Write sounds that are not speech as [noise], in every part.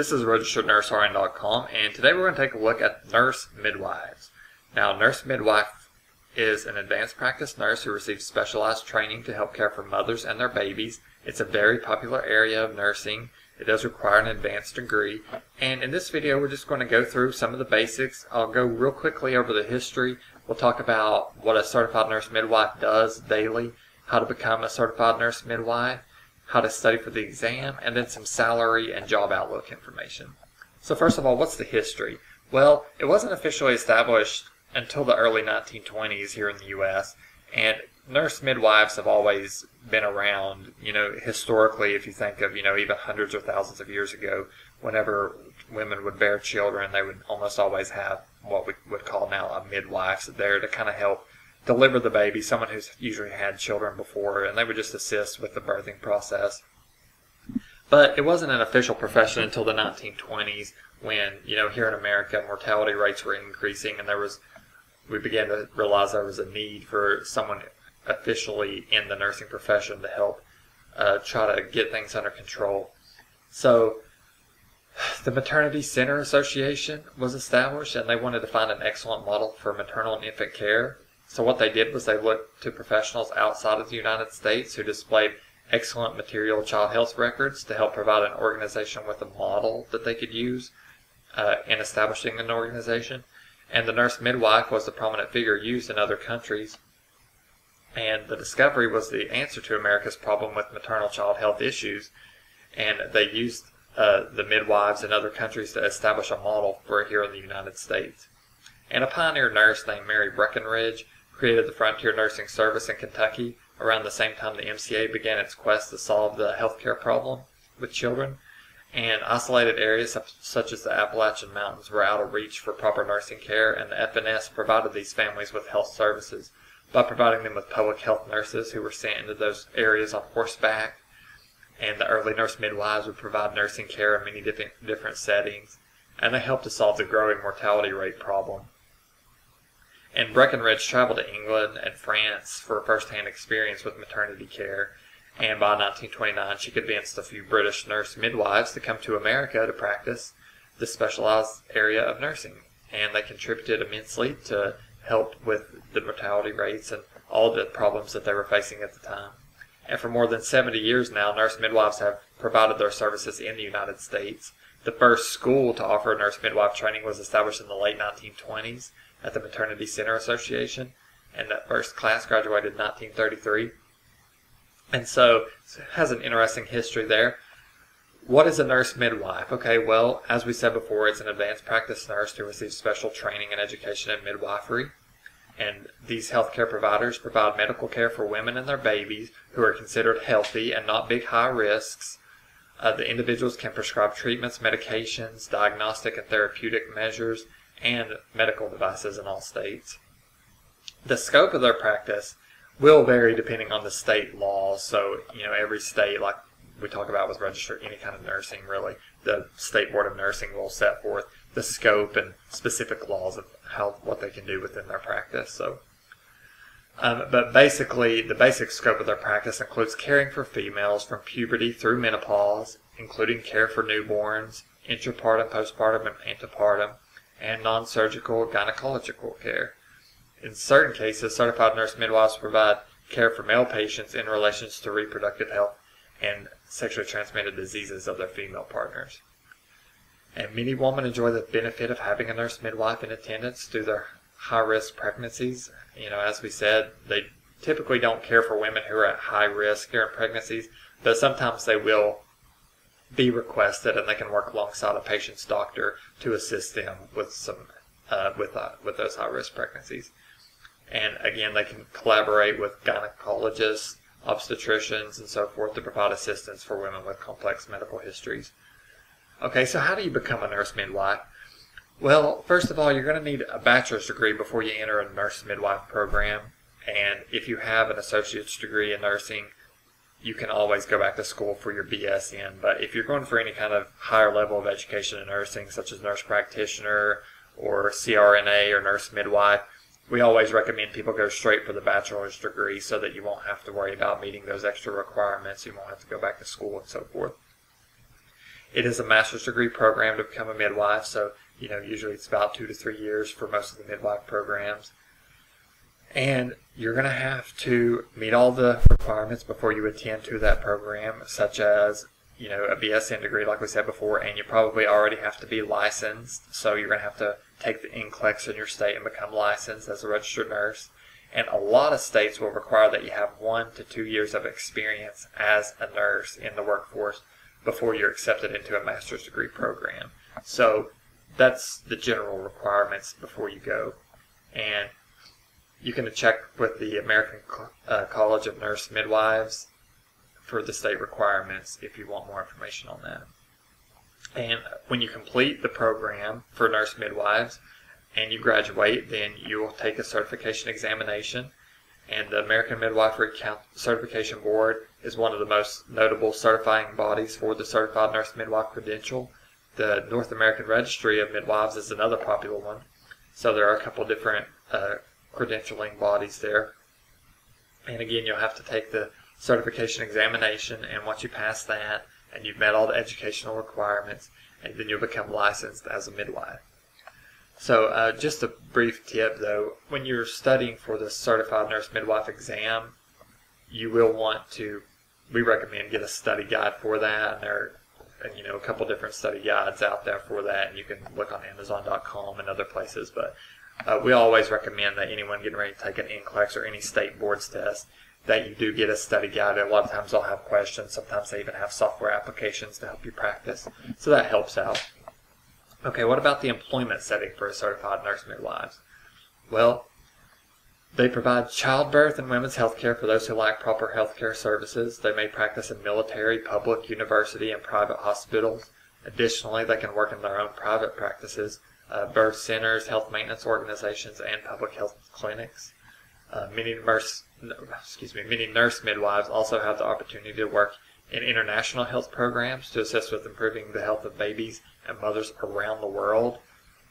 This is registerednursern.com, and today we're going to take a look at nurse midwives. Now, nurse midwife is an advanced practice nurse who receives specialized training to help care for mothers and their babies. It's a very popular area of nursing. It does require an advanced degree. And in this video, we're just going to go through some of the basics. I'll go real quickly over the history. We'll talk about what a certified nurse midwife does daily, how to become a certified nurse midwife, how to study for the exam, and then some salary and job outlook information. So first of all, what's the history? Well, it wasn't officially established until the early 1920s here in the U.S., and nurse midwives have always been around. You know, historically, if you think of, you know, even hundreds or thousands of years ago, whenever women would bear children, they would almost always have what we would call now a midwife there to kind of help deliver the baby, someone who's usually had children before, and they would just assist with the birthing process. But it wasn't an official profession until the 1920s when, you know, here in America, mortality rates were increasing and there was, we began to realize there was a need for someone officially in the nursing profession to help uh, try to get things under control. So the Maternity Center Association was established and they wanted to find an excellent model for maternal and infant care so what they did was they looked to professionals outside of the United States who displayed excellent material child health records to help provide an organization with a model that they could use uh, in establishing an organization. And the nurse midwife was the prominent figure used in other countries. And the discovery was the answer to America's problem with maternal child health issues. And they used uh, the midwives in other countries to establish a model for it here in the United States. And a pioneer nurse named Mary Breckinridge created the Frontier Nursing Service in Kentucky around the same time the MCA began its quest to solve the healthcare problem with children. And isolated areas such as the Appalachian Mountains were out of reach for proper nursing care, and the FNS provided these families with health services by providing them with public health nurses who were sent into those areas on horseback. And the early nurse midwives would provide nursing care in many different, different settings, and they helped to solve the growing mortality rate problem. And Breckinridge traveled to England and France for a first-hand experience with maternity care, and by 1929 she convinced a few British nurse midwives to come to America to practice the specialized area of nursing, and they contributed immensely to help with the mortality rates and all the problems that they were facing at the time. And for more than 70 years now, nurse midwives have provided their services in the United States. The first school to offer nurse midwife training was established in the late 1920s, at the Maternity Center Association, and that first class graduated in 1933. And so it has an interesting history there. What is a nurse midwife? Okay, well, as we said before, it's an advanced practice nurse who receives special training and education in midwifery. And these healthcare providers provide medical care for women and their babies who are considered healthy and not big high risks. Uh, the individuals can prescribe treatments, medications, diagnostic and therapeutic measures, and medical devices in all states. The scope of their practice will vary depending on the state laws. So, you know, every state, like we talk about with registered any kind of nursing, really, the state board of nursing will set forth the scope and specific laws of how what they can do within their practice. So, um, but basically, the basic scope of their practice includes caring for females from puberty through menopause, including care for newborns, intrapartum, postpartum, and antepartum, and non-surgical gynecological care. In certain cases, certified nurse midwives provide care for male patients in relations to reproductive health and sexually transmitted diseases of their female partners. And many women enjoy the benefit of having a nurse midwife in attendance through their high risk pregnancies. You know, as we said, they typically don't care for women who are at high risk during pregnancies, but sometimes they will be requested, and they can work alongside a patient's doctor to assist them with some uh, with uh, with those high risk pregnancies. And again, they can collaborate with gynecologists, obstetricians, and so forth to provide assistance for women with complex medical histories. Okay, so how do you become a nurse midwife? Well, first of all, you're going to need a bachelor's degree before you enter a nurse midwife program. And if you have an associate's degree in nursing, you can always go back to school for your BSN. But if you're going for any kind of higher level of education in nursing, such as nurse practitioner or CRNA or nurse midwife, we always recommend people go straight for the bachelor's degree so that you won't have to worry about meeting those extra requirements. You won't have to go back to school and so forth. It is a master's degree program to become a midwife, so you know usually it's about two to three years for most of the midwife programs. And you're going to have to meet all the requirements before you attend to that program, such as you know a BSN degree, like we said before, and you probably already have to be licensed. So you're going to have to take the NCLEX in your state and become licensed as a registered nurse. And a lot of states will require that you have one to two years of experience as a nurse in the workforce before you're accepted into a master's degree program. So that's the general requirements before you go. And you can check with the American uh, College of Nurse Midwives for the state requirements if you want more information on that. And when you complete the program for nurse midwives and you graduate, then you will take a certification examination. And the American Midwifery Certification Board is one of the most notable certifying bodies for the Certified Nurse Midwife credential. The North American Registry of Midwives is another popular one. So there are a couple different uh, credentialing bodies there. And again, you'll have to take the certification examination, and once you pass that, and you've met all the educational requirements, and then you'll become licensed as a midwife. So, uh, just a brief tip though, when you're studying for the certified nurse midwife exam, you will want to, we recommend get a study guide for that, and there you know a couple different study guides out there for that, and you can look on Amazon.com and other places. But uh, we always recommend that anyone getting ready to take an NCLEX or any state boards test that you do get a study guide. A lot of times they'll have questions. Sometimes they even have software applications to help you practice. So that helps out. Okay, what about the employment setting for a certified nurse midwives? Well, they provide childbirth and women's health care for those who lack proper health care services. They may practice in military, public, university, and private hospitals. Additionally, they can work in their own private practices uh, birth centers, health maintenance organizations, and public health clinics. Uh, many nurse, excuse me, many nurse midwives also have the opportunity to work in international health programs to assist with improving the health of babies and mothers around the world.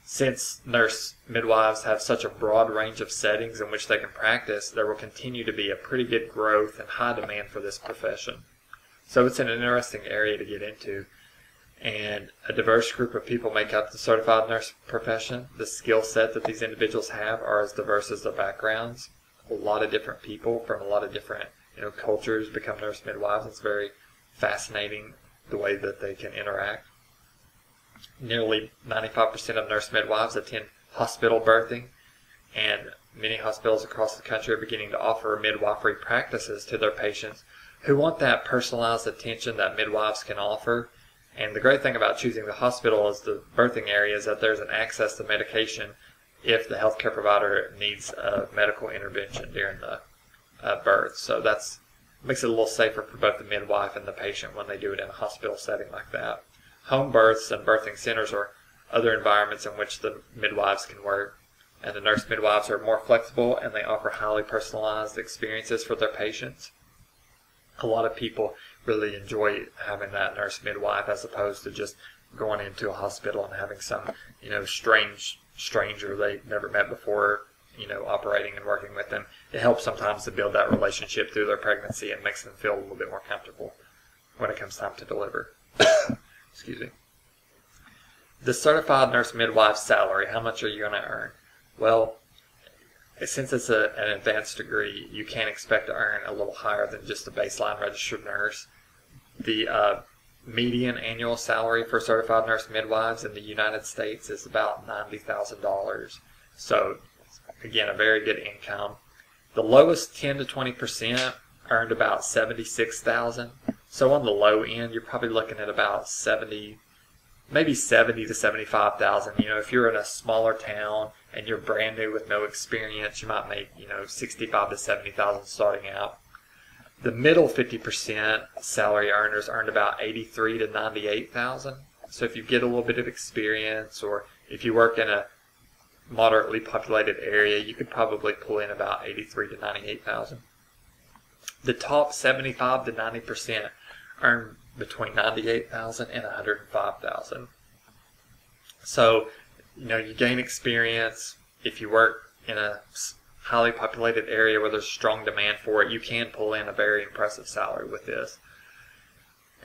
Since nurse midwives have such a broad range of settings in which they can practice, there will continue to be a pretty good growth and high demand for this profession. So it's an interesting area to get into and a diverse group of people make up the certified nurse profession. The skill set that these individuals have are as diverse as their backgrounds. A lot of different people from a lot of different you know cultures become nurse midwives. It's very fascinating the way that they can interact. Nearly 95% of nurse midwives attend hospital birthing, and many hospitals across the country are beginning to offer midwifery practices to their patients who want that personalized attention that midwives can offer and the great thing about choosing the hospital as the birthing area is that there's an access to medication if the healthcare provider needs a medical intervention during the uh, birth. So that's makes it a little safer for both the midwife and the patient when they do it in a hospital setting like that. Home births and birthing centers are other environments in which the midwives can work. And the nurse midwives are more flexible and they offer highly personalized experiences for their patients. A lot of people really enjoy having that nurse midwife as opposed to just going into a hospital and having some, you know, strange stranger they've never met before, you know, operating and working with them. It helps sometimes to build that relationship through their pregnancy and makes them feel a little bit more comfortable when it comes time to deliver. [coughs] Excuse me. The certified nurse midwife salary, how much are you going to earn? Well, since it's a, an advanced degree, you can expect to earn a little higher than just a baseline registered nurse. The uh, median annual salary for certified nurse midwives in the United States is about $90,000. So, again, a very good income. The lowest 10 to 20% earned about 76,000. So on the low end, you're probably looking at about 70 maybe 70 to 75,000. You know, if you're in a smaller town and you're brand new with no experience, you might make, you know, 65 to 70,000 starting out. The middle 50% salary earners earned about 83 to 98,000. So if you get a little bit of experience or if you work in a moderately populated area, you could probably pull in about 83 to 98,000. The top 75 to 90% earn between 98,000 and 105,000. So, you know, you gain experience. If you work in a highly populated area where there's strong demand for it, you can pull in a very impressive salary with this.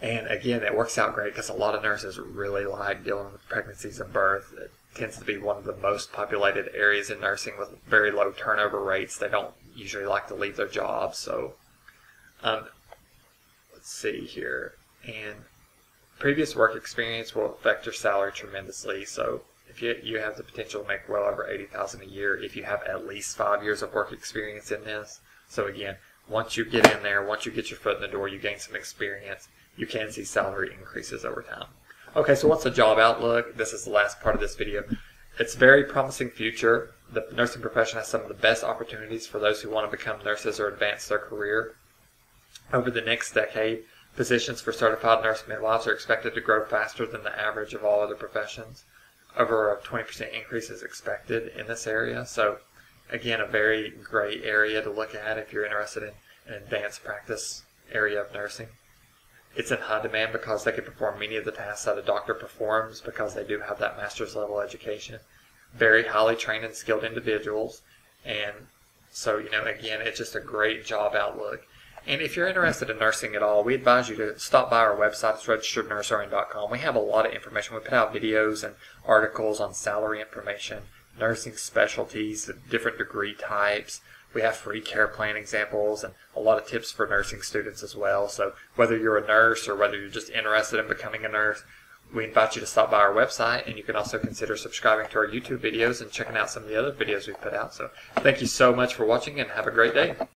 And again, it works out great because a lot of nurses really like dealing with pregnancies and birth. It tends to be one of the most populated areas in nursing with very low turnover rates. They don't usually like to leave their jobs. So, um, let's see here. And previous work experience will affect your salary tremendously. So, if you, you have the potential to make well over 80000 a year if you have at least five years of work experience in this. So, again, once you get in there, once you get your foot in the door, you gain some experience, you can see salary increases over time. Okay, so what's the job outlook? This is the last part of this video. It's very promising future. The nursing profession has some of the best opportunities for those who want to become nurses or advance their career. Over the next decade, positions for certified nurse midwives are expected to grow faster than the average of all other professions. Over a 20% increase is expected in this area. So, again, a very great area to look at if you're interested in an advanced practice area of nursing. It's in high demand because they can perform many of the tasks that a doctor performs because they do have that master's level education. Very highly trained and skilled individuals. And so, you know, again, it's just a great job outlook. And if you're interested in nursing at all, we advise you to stop by our website. It's. We have a lot of information. We put out videos and articles on salary information, nursing specialties, different degree types, we have free care plan examples and a lot of tips for nursing students as well. So whether you're a nurse or whether you're just interested in becoming a nurse, we invite you to stop by our website and you can also consider subscribing to our YouTube videos and checking out some of the other videos we've put out. So thank you so much for watching and have a great day.